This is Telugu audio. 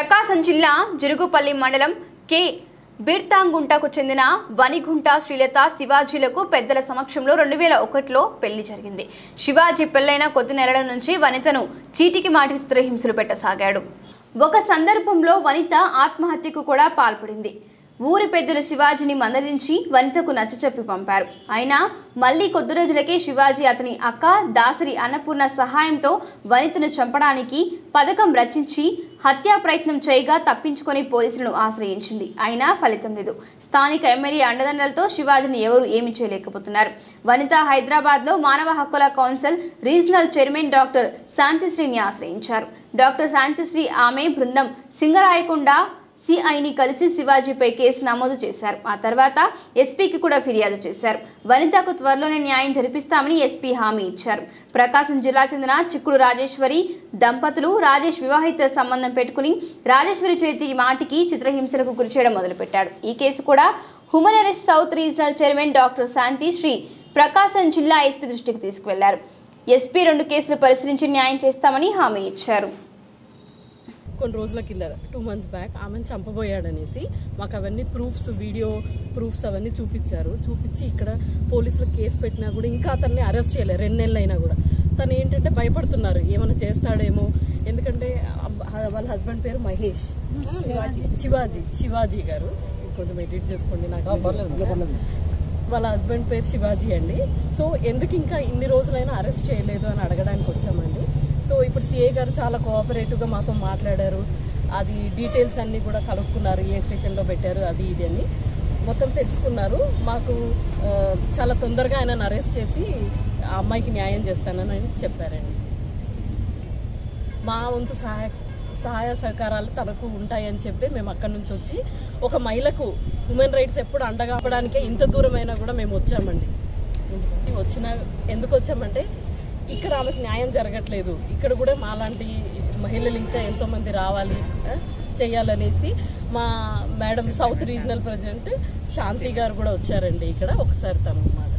ప్రకాశం జిల్లా జిరుగుపల్లి మండలం కె. బీర్తాంగుంటకు చెందిన వనిగుంట శ్రీలత శివాజీలకు పెద్దల సమక్షంలో రెండు వేల ఒకటిలో పెళ్ళి జరిగింది. శివాజీ పెళ్ళైన కొద్ది నెలల నుంచి వనితను చీటికి మాటికి చిత్రహింసలు పెట్టసాగాడు. ఒక సందర్భంలో వనిత ఆత్మహత్యకు కూడా పాల్పడింది. ఊరి పెద్దలు శివాజీని మందలించి వనితకు నచ్చచెప్పి పంపారు. అయినా మళ్ళీ కొద్ది రోజులకే శివాజీ అతని అక్క దాసరి అన్నపూర్ణ సహాయంతో వనితను చంపడానికి పథకం రచించి హత్యా ప్రయత్నం చేయగా తప్పించుకొని పోలీసులను ఆశ్రయించింది. అయినా ఫలితం లేదు. స్థానిక ఎమ్మెల్యే అండదండలతో శివాజీని ఎవరు ఏమీ చేయలేకపోతున్నారు. వనిత హైదరాబాద్లో మానవ హక్కుల కౌన్సిల్ రీజనల్ చైర్మన్ డాక్టర్ శాంతిశ్రీని ఆశ్రయించారు. డాక్టర్ శాంతిశ్రీ ఆమె బృందం సింగరాయకొండ సిఐని కలిసి శివాజీపై కేసు నమోదు చేశారు. ఆ తర్వాత ఎస్పీకి కూడా ఫిర్యాదు చేశారు. వనితకు త్వరలోనే న్యాయం జరిపిస్తామని ఎస్పీ హామీ ఇచ్చారు. ప్రకాశం జిల్లా చెందిన చిక్కుడు రాజేశ్వరి దంపతులు రాజేష్ వివాహిత సంబంధం పెట్టుకుని రాజేశ్వరి చేతి మాటికి చిత్రహింసలకు గురిచేయడం మొదలుపెట్టాడు. ఈ కేసు కూడా human arrest south regional chairman doctor Shanti Sri Prakasam జిల్లా ఎస్పీ దృష్టికి తీసుకువెళ్ళారు. ఎస్పీ రెండు కేసులు పరిశీలించి న్యాయం చేస్తామని హామీ ఇచ్చారు. కొన్ని రోజుల కింద టూ మంత్స్ బ్యాక్ ఆమెను చంపబోయాడనేసి మాకు అవన్నీ ప్రూఫ్స్ వీడియో ప్రూఫ్స్ అవన్నీ చూపించారు. చూపించి ఇక్కడ పోలీసులు కేసు పెట్టినా కూడా ఇంకా అతన్ని అరెస్ట్ చేయలేదు రెండు నెలలు అయినా కూడా. తను ఏంటంటే భయపడుతున్నారు ఏమైనా చేస్తాడేమో. ఎందుకంటే వాళ్ళ హస్బెండ్ పేరు మహేష్. శివాజీ. శివాజీ గారు. కొంచెం ఎడిట్ చేసుకోండి నాకు వాళ్ళ హస్బెండ్ పేరు శివాజీ అండి. సో ఎందుకు ఇంకా ఇన్ని రోజులైనా అరెస్ట్ చేయలేదు అని అడగడానికి ఏ గారు చాలా కోఆపరేటివ్గా మాతో మాట్లాడారు. అది డీటెయిల్స్ అన్నీ కూడా కలుపుకున్నారు ఏ స్టేషన్లో పెట్టారు అది ఇది అని. మొత్తం తెలుసుకున్నారు. మాకు చాలా తొందరగా ఆయనను అరెస్ట్ చేసి ఆ అమ్మాయికి న్యాయం చేస్తానని చెప్పారండి. మా వంతు సహాయ సహాయ సహకారాలు తనకు ఉంటాయని చెప్పి మేము అక్కడి నుంచి వచ్చి ఒక మహిళకు హ్యూమన్ రైట్స్ ఎప్పుడు అండగాపడానికే ఇంత దూరమైనా కూడా మేము వచ్చామండి. వచ్చిన ఎందుకు వచ్చామంటే ఇక్కడ ఆమెకు న్యాయం జరగట్లేదు. ఇక్కడ కూడా మాలాంటి మహిళలు ఇంకా ఎంతోమంది రావాలి చేయాలనేసి మా madam south regional president Shanti గారు కూడా వచ్చారండి ఇక్కడ. ఒకసారి తను మాట.